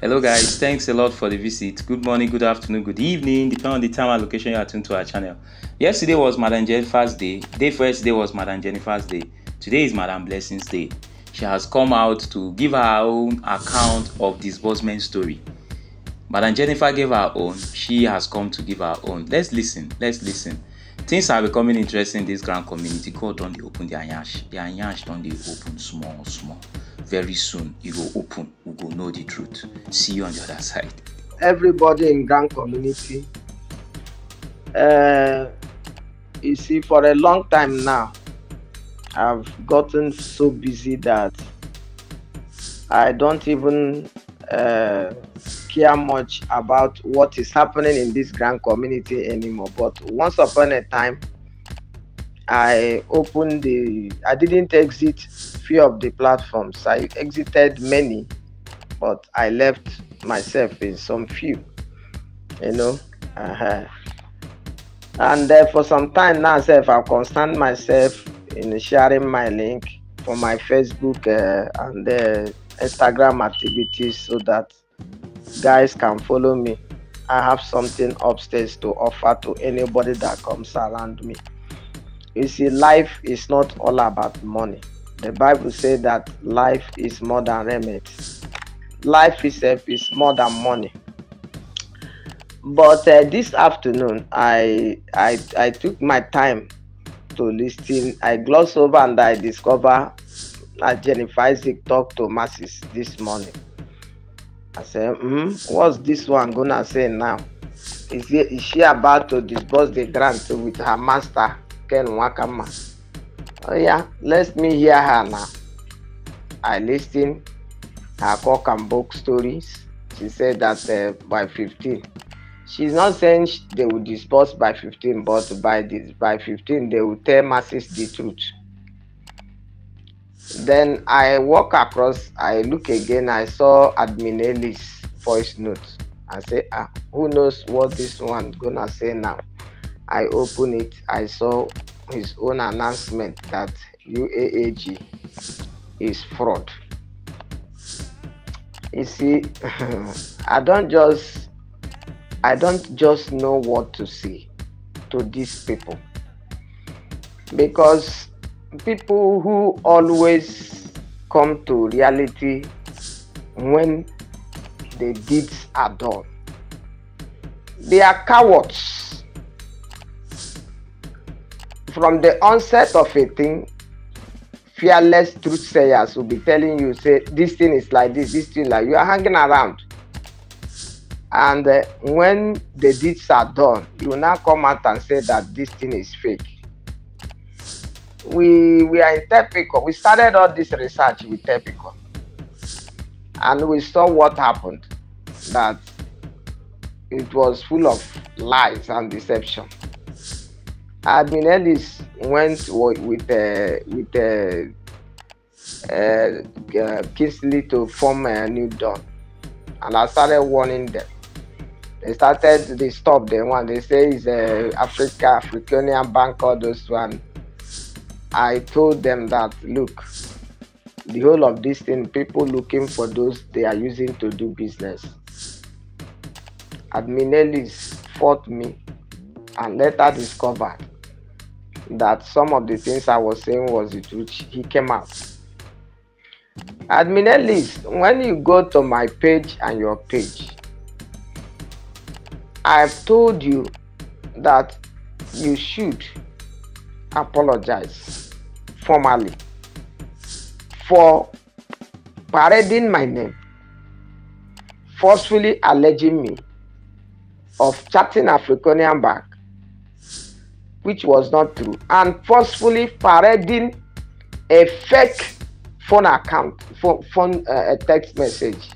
Hello guys, thanks a lot for the visit. Good morning, good afternoon, good evening, depending on the time and location you are tuned to our channel. Yesterday was Madam Jennifer's day. Day first day was Madam Jennifer's day. Today is Madam Blessing's day. She has come out to give her own account of disbursement story. Madam Jennifer gave her own. She has come to give her own. Let's listen. Let's listen. Things are becoming interesting in this grand community. God don dey open their yansh. Their yansh don dey open small, small. Very soon, e go open. We go know the truth. See you on the other side. everybody in Grand community. Uh, you see, for a long time now, I've gotten so busy that I don't even uh, care much about what is happening in this grand community anymore. But once upon a time, I opened the. I didn't exit few of the platforms. I exited many, but I left myself in some few. You know. Uh-huh. And uh, for some time now, self, I've concerned myself in sharing my link for my Facebook uh, and uh, Instagram activities so that guys can follow me. I have something upstairs to offer to anybody that comes around me. You see, life is not all about money. The Bible says that life is more than remedies. Life itself is more than money. But uh, this afternoon, I, I I took my time to listen. I gloss over and I discover that Jennifer Isaac talked to masses this morning. I said, hmm, what's this one gonna say now? Is, he, is she about to disburse the grant with her master, Ken Nwakama? Oh yeah, let me hear her now. I listened her cock and book stories. She said that uh, by 15. She's not saying they will disburse by 15, but by this by 15 they will tell masses the truth. Then I walk across, I look again, I saw admin Ellis voice note. I say, ah, who knows what this one gonna say now? I open it, I saw his own announcement that UAAG is fraud. You see, I don't just I don't just know what to say to these people because people who always come to reality when the deeds are done they are cowards from the onset of a thing fearless truth sayers will be telling you say this thing is like this this thing like you are hanging around. And uh, when the deeds are done you will now come out and say that this thing is fake. We we are in Tepico. we started all this research with Tepico, and we saw what happened that it was full of lies and deception admin ellis went wi- with uh, with uh, uh, Kingsley to form a new dawn and I started warning them. They started, they stopped them when they say it's uh, Africa, Africanian Bank, all those one. I told them that look, the whole of this thing, people looking for those they are using to do business. Admin Ellis fought me and later discovered that some of the things I was saying was the truth. He came out. Admin Ellis, when you go to my page and your page, I've told you that you should apologize formally for parading my name, forcefully alleging me of chatting Africanian back, which was not true, and forcefully parading a fake phone account, phone, phone uh, a text message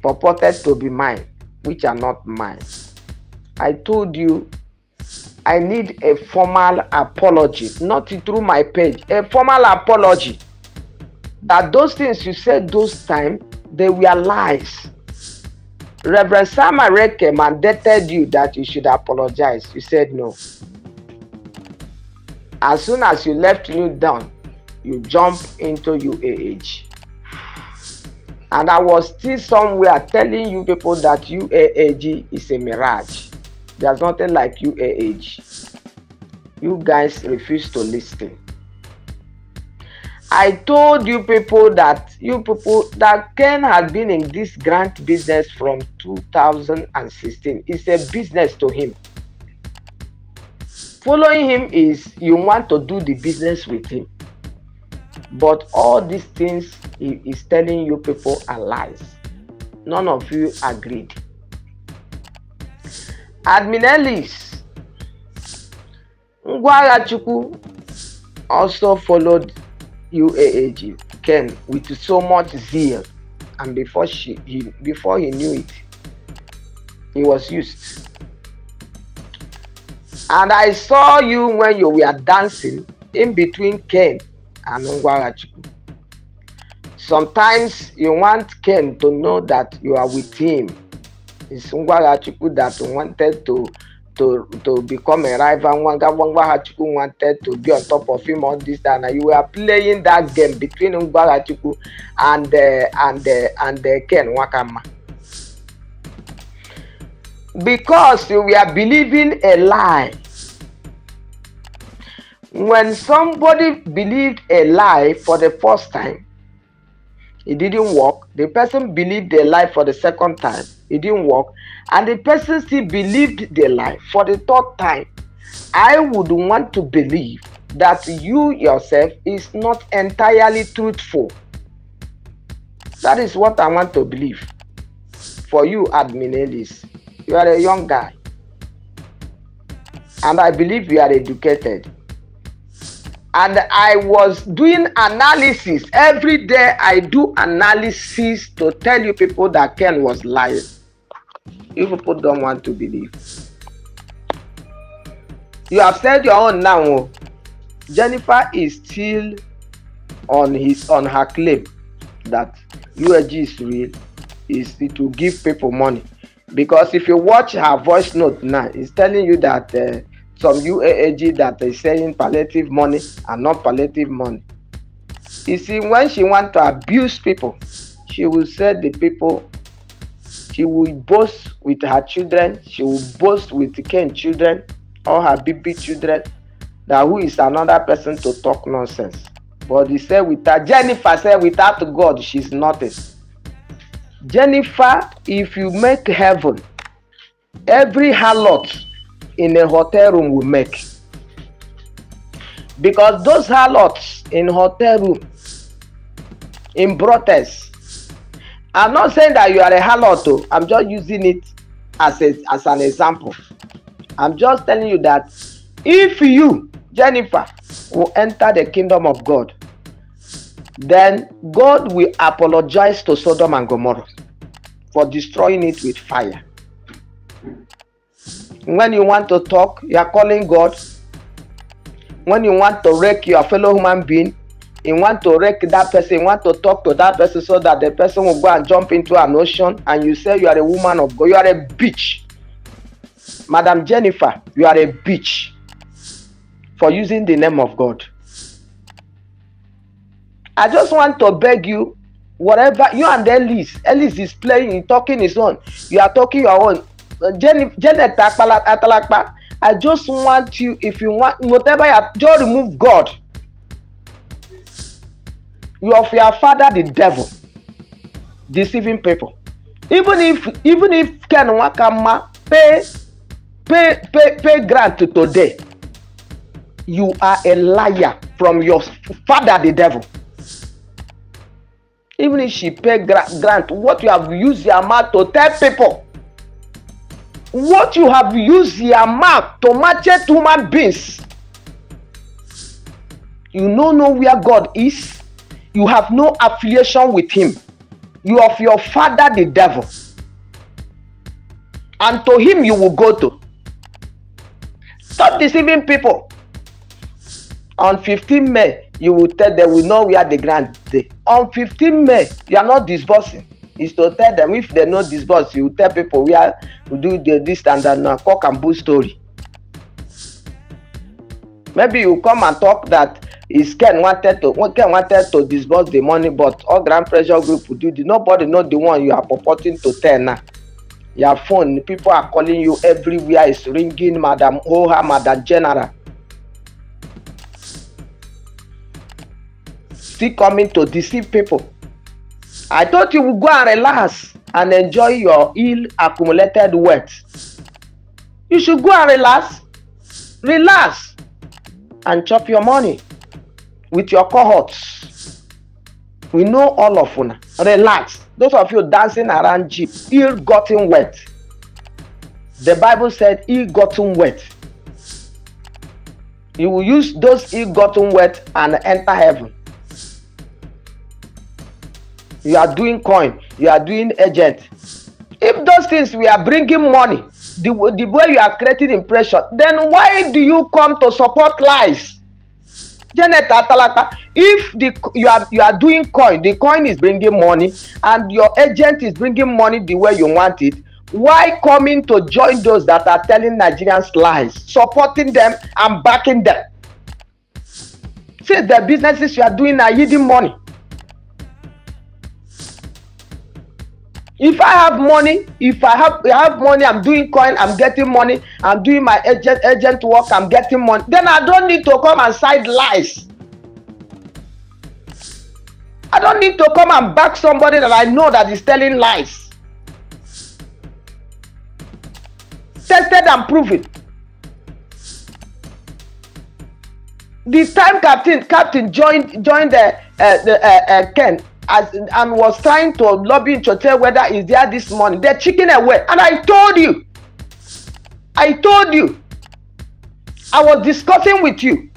purported to be mine, which are not mine. I told you I need a formal apology, not through my page, a formal apology. That those things you said those time, they were lies. Reverend Sam Areke mandated you that you should apologize. You said no. As soon as you left New Dawn, you jump into UAH. And I was still somewhere telling you people that UAAG is a mirage. There's nothing like UAAG. You guys refuse to listen. I told you people that you people that Ken has been in this grant business from 2016. It's a business to him. Following him is you want to do the business with him. But all these things he is telling you people are lies. None of you agreed. Admin Ellis Ngwagachukwu also followed UAAG Ken with so much zeal, and before she he, before he knew it, he was used. And I saw you when you were dancing in between Ken and Ngwagachukwu. Sometimes you want Ken to know that you are with him. It's Ngwagachukwu that wanted to to to become a rival. Ngwagachukwu wanted to be on top of him on this and you were playing that game between Ngwagachukwu and uh, and uh, and uh, Ken Wakama. Because you were believing a lie. When somebody believed a lie for the first time, it didn't work. The person believed a lie for the second time, it didn't work. And the person still believed the lie for the third time. I would want to believe that you yourself is not entirely truthful. That is what I want to believe. For you, Admin Ellis, you are a young guy. And I believe you are educated and I was doing analysis every day. I do analysis to tell you people that Ken was lying. You people don't want to believe. You have said your own now. oh. Jennifer is still on his on her claim that UAG is real. Is to give people money because if you watch her voice note now, it's telling you that. Uh, some UAAG that is saying palliative money and not palliative money. You see, when she want to abuse people, she will say the people, she will boast with her children, she will boast with Ken children, or her baby children, that who is another person to talk nonsense. But he said without Jennifer said without God, she's nothing. Jennifer, if you make heaven, every harlot in a hotel room will make. Because those harlots in hotel room, in brothels, I'm not saying that you are a harlot, oh, I'm just using it as, a, as an example. I'm just telling you that if you, Jennifer, will enter the kingdom of God, then God will apologize to Sodom and Gomorrah for destroying it with fire. When you want to talk, you are calling God. When you want to wreck your fellow human being, you want to wreck that person, you want to talk to that person so that the person will go and jump into an ocean, and you say you are a woman of God, you are a bitch. Madam Jennifer, you are a bitch for using the name of God. I just want to beg you, whatever you and Ellis, Ellis is playing, talking his own, you are talking your own. Jenny, Janet Atalakpa, I just want you, if you want, whatever you are, just remove God. You of your father, the devil, deceiving people. Even if, even if Ken Wakama pay, pay, pay, pay grant today, you are a liar from your father, the devil. Even if she pay gra grant, what you have used your mouth to tell people. What you have used your mouth to market human beings. You no know where god is. You have no affiliation with him. You of your father the devil. And to him you will go to. Stop deceiving people. On 15 may you will tell them we know where the grant dey on 15 may you are not disbursing is to tell them if they no disburse you tell people where we do the this and that na cock and bull story maybe you come and talk that is Ken wanted to Ken wanted to disburse the money, but all grand pressure group do the nobody know the one you are purporting to tell now. Your phone, people are calling you everywhere, is ringing, Madam Oha, Madam General. Still coming to deceive people. I thought you would go and relax and enjoy your ill accumulated wealth. You should go and relax, relax, and chop your money with your cohorts. We know all of you. Relax. Those of you dancing around Jeep, ill gotten wealth. The Bible said, ill gotten wealth. You will use those ill gotten wealth and enter heaven. You are doing coin, you are doing agent. If those things we are bringing money, the, the way you are creating impression, then why do you come to support lies? Janet Atalaka, if the you are you are doing coin, the coin is bringing money, and your agent is bringing money the way you want it. Why coming to join those that are telling Nigerians lies, supporting them and backing them? Since the businesses you are doing are yielding money. If I have money, if I have I have money, I'm doing coin, I'm getting money, I'm doing my agent agent work, I'm getting money. Then I don't need to come and side lies. I don't need to come and back somebody that I know that is telling lies. Tested and proven. The time captain captain joined joined the uh, the uh, uh, Ken as and was trying to lobby in Chotel whether is there this morning. They're chicken away. And I told you, I told you, I was discussing with you.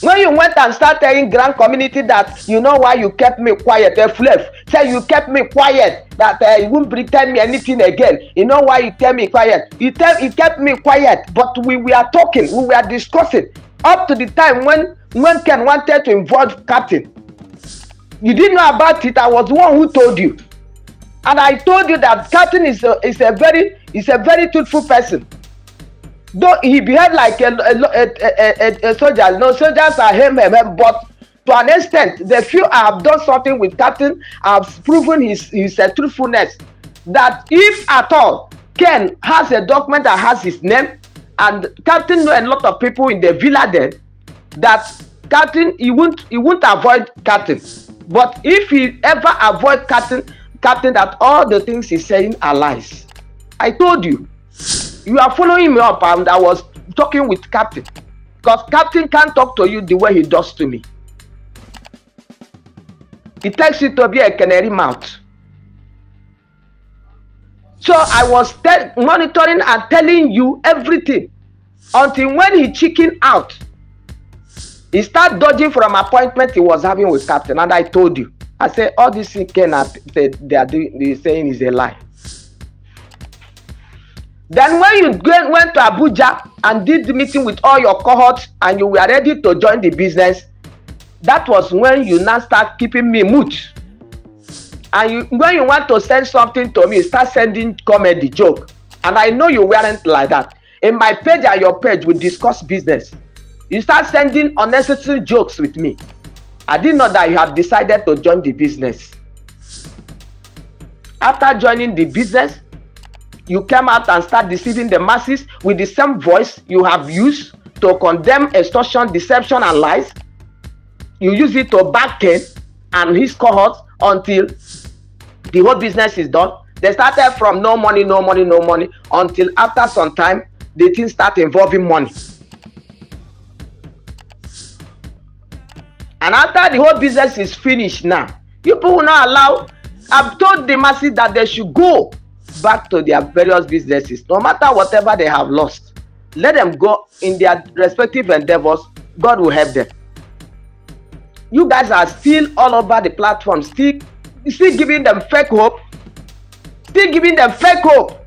When you went and started telling grand community that you know why you kept me quiet, uh, Fleff, say you kept me quiet, that uh, you won't tell me anything again. You know why you tell me quiet? You tell you kept me quiet, but we were talking, we were discussing up to the time when when Ken wanted to involve Captain you didn't know about it. I was the one who told you. And i told you that captain is a is a very is a very truthful person. Though he behaved like a a a a, a soldier. No soldiers are him him him. But to an extent the few i have done something with captain. I have proven his his uh, truthfulness. That if at all ken has a document that has his name and captain know a lot of people in the villa there that captain he won't he won't avoid captain but if he ever avoid captain captain that all the things he's saying are lies i told you you are following me up and i was talking with captain. Because captain can't talk to you the way he does to me. He takes it to be a canary mouth. So i was monitoring and telling you everything until when he chicken out he start dodging from appointment he was having with captain and i told you. I say all this thing ken say they are doing they saying is a lie. Then when you go, went to abuja and did the meeting with all your cohorts and you were ready to join the business that was when you now start keeping me mute. And you when you want to send something to me start sending comedy joke. And i know you weren't like that. In my page and your page we discuss business you start sending unnecessary jokes with me. I didn't know that you had decided to join the business. After joining the business you came out and start deceiving the masses with the same voice you have used to condemn extortion deception and lies. You use it to back Ken and his cohorts until the whole business is done. They started from no money no money no money until after some time the thing start involving money and after the whole business is finished now people will not allow. I've told the masses that they should go back to their various businesses no matter whatever they have lost. Let them go in their respective endeavors. God will help them. You guys are still all over the platform still still giving them fake hope. Still giving them fake hope.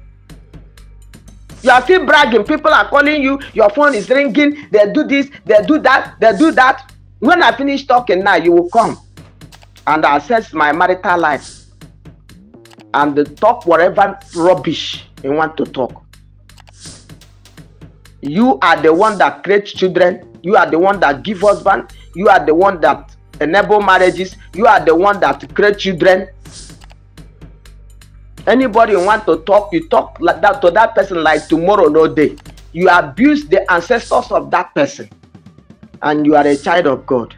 You are still bragging. People are calling you. Your phone is ringing. They do this they do that they do that when i finish talking now you will come and assess my marital life and talk whatever rubbish you want to talk you are the one that creates children you are the one that give husband You are the one that enable marriages. You are the one that create children. Anybody want to talk, you talk like that to that person like tomorrow, no day. You abuse the ancestors of that person, and you are a child of God.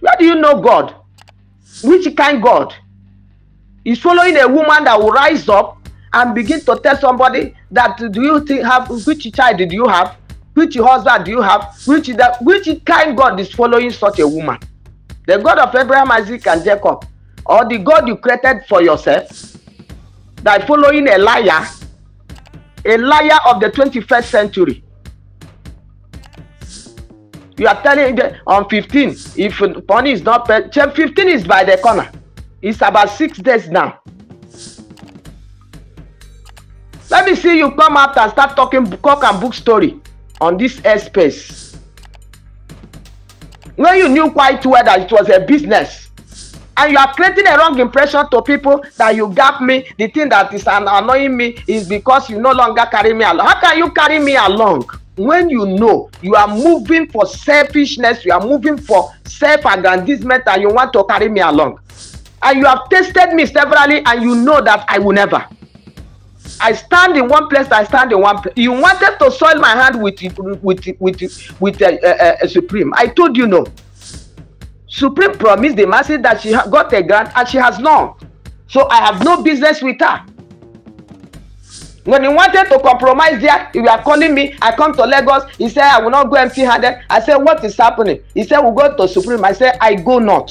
Where do you know God? Which kind God? Is following a woman that will rise up and begin to tell somebody that do you think have which child did you have? Which husband do you have? Which that which kind God is following such a woman? The God of Abraham, Isaac, and Jacob, or the God you created for yourself, that following a liar, a liar of the 21st century. You are telling them on 15, if money is not paid, 15 is by the corner. It's about six days now. Let me see you come out and start talking cock and book story on this airspace. When you knew quite well that it was a business, and you are creating a wrong impression to people that you gap me, the thing that is annoying me is because you no longer carry me along. How can you carry me along? When you know you are moving for selfishness, you are moving for self-aggrandizement, and you want to carry me along. And you have tested me severally, and you know that I will never. I stand in one place, I stand in one place. You wanted to soil my hand with with with with a, a, a supreme. I told you no. Supreme promised the masses that she got a grant and she has none. So I have no business with her. When he wanted to compromise there, he was calling me. I come to Lagos. He said, I will not go empty handed. I said, What is happening? He said, We'll go to Supreme. I said, I go not.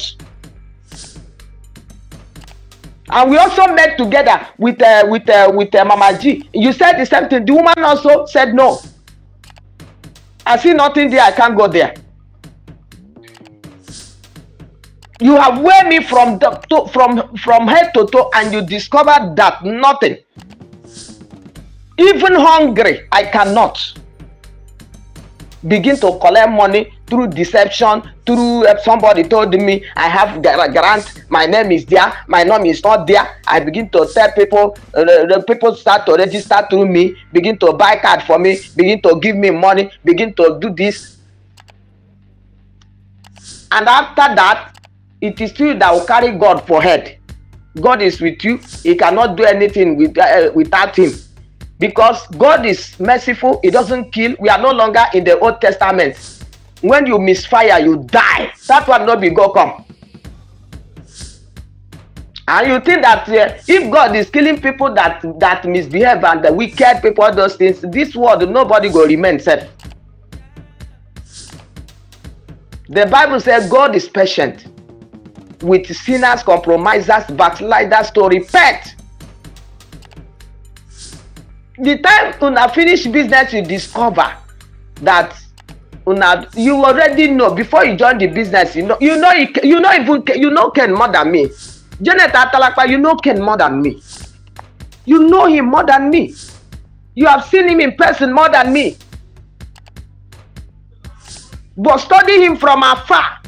and we also met together with uh, with uh, with uh, mama g you said the same thing the woman also said no i see nothing there i can't go there you have weighed me from the to, from from head to toe and you discovered that nothing even hungry i cannot begin to collect money through deception through uh, somebody told me i have a grant my name is there my name is not there. I begin to tell people uh, the people start to register through me begin to buy card for me begin to give me money begin to do this. And after that it is you that will carry god for head. God is with you. He cannot do anything with, uh, without him because God is merciful, He doesn't kill. We are no longer in the Old Testament. When you misfire, you die. That one not be God come. And you think that uh, if God is killing people that that misbehave and the wicked people, those things, this world nobody will remain safe. The Bible says God is patient with sinners, compromisers, backsliders to repent. The time una finish business you discover that una you already know before you join the business you know you know you know even you know ken more than me. Janet atalakpa you know ken more than me. You know him more than me. You have seen him in person more than me. But study him from afar.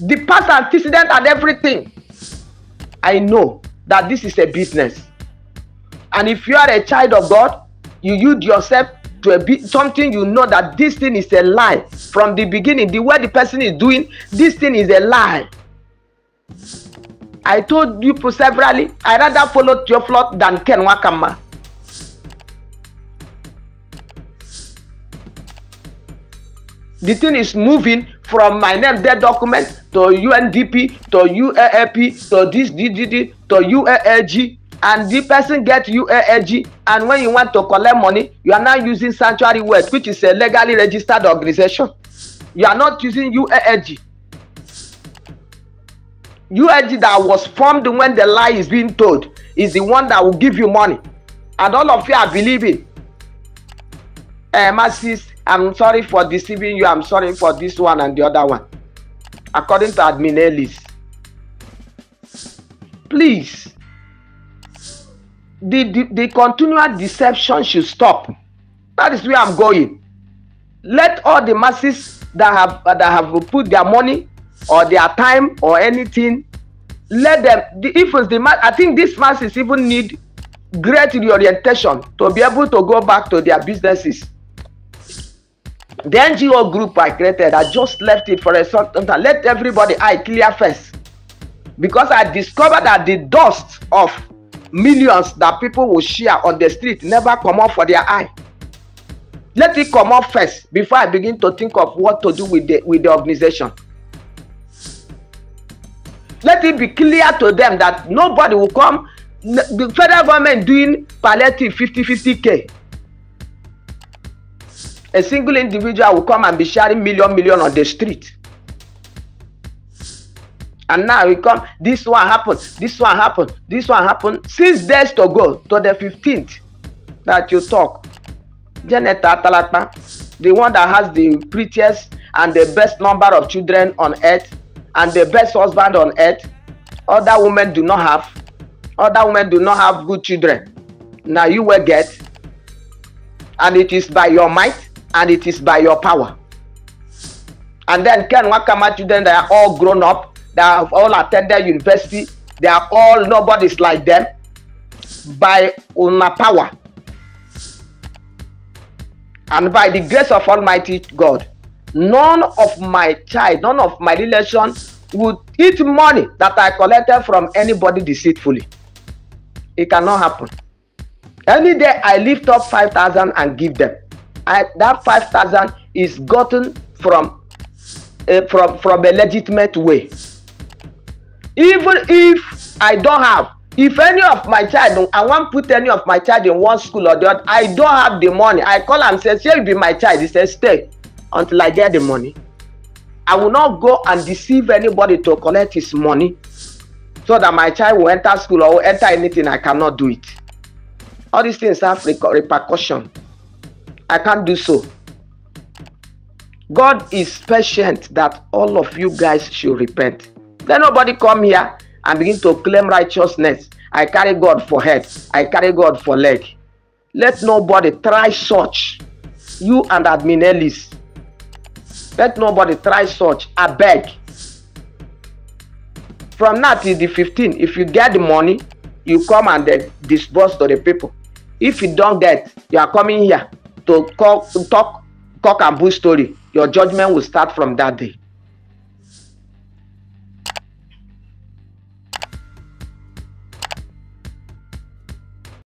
The past antecedent and everything. I know that this is a business. And if you are a child of god you use yourself to a bit something you know that this thing is a lie. From the beginning the way the person is doing this thing is a lie. I told you severally i rather follow theophilus than ken wakama. The thing is moving from my name dead document to undp to ualp to this ddd to ualg and the person get UALG and when you want to collect money you are now using sanctuary wealth which is a legally registered organization. You are not using UALG UALG that was formed when the lie is being told is the one that will give you money. And all of you are believing. Uh, masses i'm sorry for deceiving you. I'm sorry for this one and the other one. According to admin Ellis. Please the, the the continual deception should stop. That is where i'm going. Let all the masses that have uh, that have put their money or their time or anything let them the, if it's the mass, i think these masses even need great reorientation to be able to go back to their businesses. The ngo group i created i just left it for a certain time. Let everybody eye clear first. Because i discovered that the dust of millions that people will share on the street never come out for their eye. Let it come out first before i begin to think of what to do with the with the organization. Let it be clear to them that nobody will come the federal government doing palliative 50 50 k. A single individual will come and be sharing million million on the street and now we come this one happened, this one happened, this one happened. six days to go to the fifteenth that you talk janet atalata the one that has the prettiest and the best number of children on earth and the best husband on earth other women do not have other women do not have good children Now you will get and it is by your might and it is by your power and then ken nwakama children they are all grown up they have all attended university. They are all nobody's like them. By una power. And by the grace of almighty god none of my child none of my relation would eat money that i collected from anybody deceitfully. It cannot happen. Any day i lift up five thousand and give them. I, that five thousand is gotten from uh, from from a legitimate way even if i don't have if any of my child i wan put any of my child in one school or the other i don't have the money. I call am say shey you be my child? He say stay until i get the money. I will not go and deceive anybody to collect his money so that my child will enter school or enter anything. I cannot do it. All these things have repercussion. I can't do so. God is patient that all of you guys should repent let nobody come here and begin to claim righteousness. I carry god for head. I carry god for leg. Let nobody try such you and admin ellis. Let nobody try such abeg from now till the fifteen if you get the money you come and then disburse to the people. If you don get you are coming here to call talk cock and bull story. Your judgement will start from that day